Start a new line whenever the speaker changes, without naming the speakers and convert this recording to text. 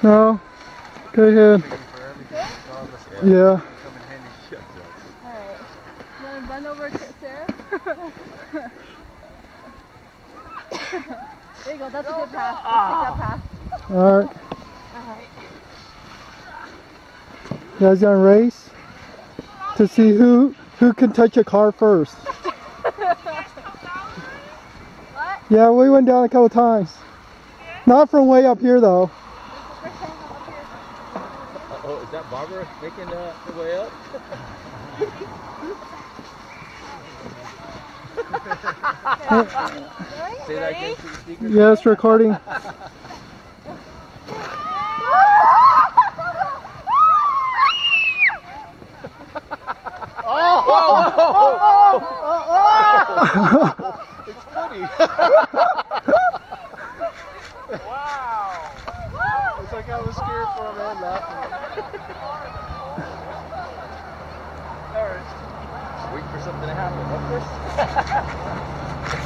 No. Go ahead. Yeah.
Alright. You want to bend over to Sarah? there you go. That's a good pass. That pass.
All right.
Alright.
You guys gonna race to see who who can touch a car first?
What?
Yeah, we went down a couple times. Not from way up here though.
First time I'm up here.
Oh, is that Barbara making uh, her way up? Say that again to the speaker.
Yes, recording.
It's funny. Wow. It's like I was scared for a man laughing. Alright. Wait for something to happen. Of course.